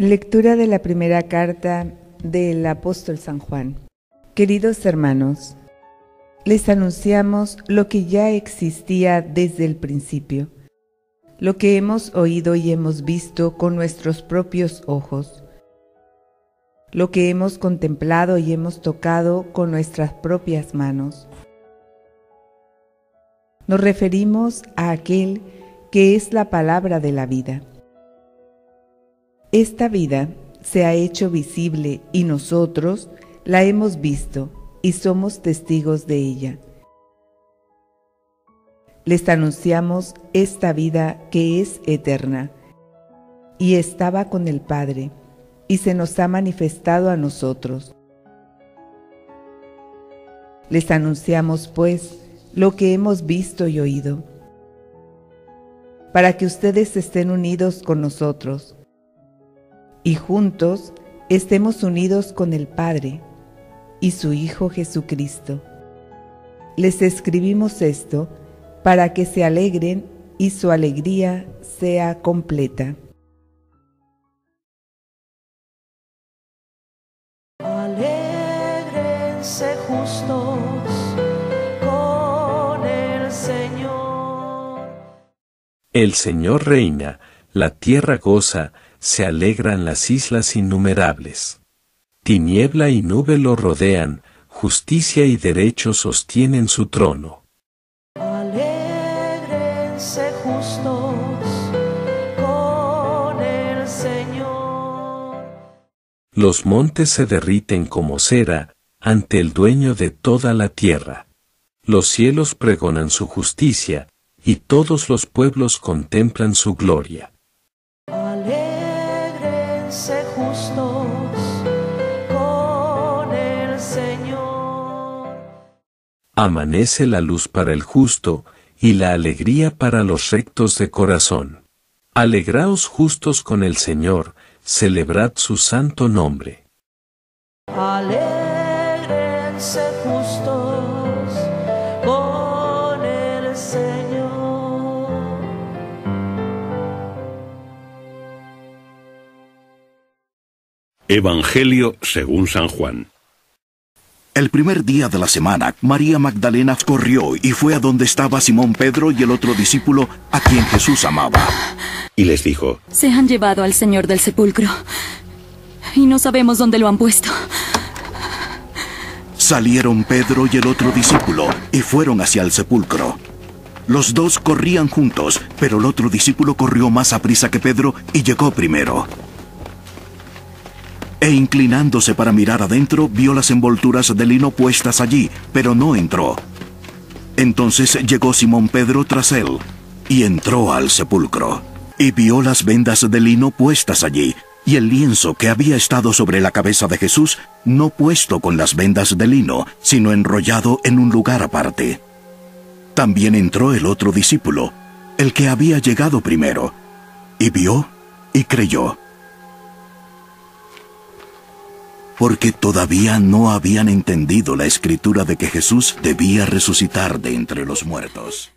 Lectura de la primera carta del apóstol San Juan. Queridos hermanos, les anunciamos lo que ya existía desde el principio, lo que hemos oído y hemos visto con nuestros propios ojos, lo que hemos contemplado y hemos tocado con nuestras propias manos. Nos referimos a aquel que es la palabra de la vida. Esta vida se ha hecho visible y nosotros la hemos visto y somos testigos de ella. Les anunciamos esta vida que es eterna y estaba con el Padre y se nos ha manifestado a nosotros. Les anunciamos pues lo que hemos visto y oído, para que ustedes estén unidos con nosotros y juntos estemos unidos con el Padre y su Hijo Jesucristo. Les escribimos esto para que se alegren y su alegría sea completa. Alégrense justos con el Señor. El Señor reina, la tierra goza, se alegran las islas innumerables. Tiniebla y nube lo rodean, justicia y derecho sostienen su trono. Alégrense justos con el Señor. Los montes se derriten como cera ante el dueño de toda la tierra. Los cielos pregonan su justicia, y todos los pueblos contemplan su gloria. Alégrense justos con el Señor. Amanece la luz para el justo, y la alegría para los rectos de corazón. Alegraos justos con el Señor, celebrad su santo nombre. Alégrense justos Evangelio según San Juan. El primer día de la semana, María Magdalena corrió y fue a donde estaba Simón Pedro y el otro discípulo a quien Jesús amaba. Y les dijo, Se han llevado al Señor del sepulcro. Y no sabemos dónde lo han puesto. Salieron Pedro y el otro discípulo y fueron hacia el sepulcro. Los dos corrían juntos, pero el otro discípulo corrió más a prisa que Pedro y llegó primero. E inclinándose para mirar adentro, vio las envolturas de lino puestas allí, pero no entró. Entonces llegó Simón Pedro tras él, y entró al sepulcro, y vio las vendas de lino puestas allí, y el lienzo que había estado sobre la cabeza de Jesús, no puesto con las vendas de lino, sino enrollado en un lugar aparte. También entró el otro discípulo, el que había llegado primero, y vio y creyó. Porque todavía no habían entendido la escritura de que Jesús debía resucitar de entre los muertos.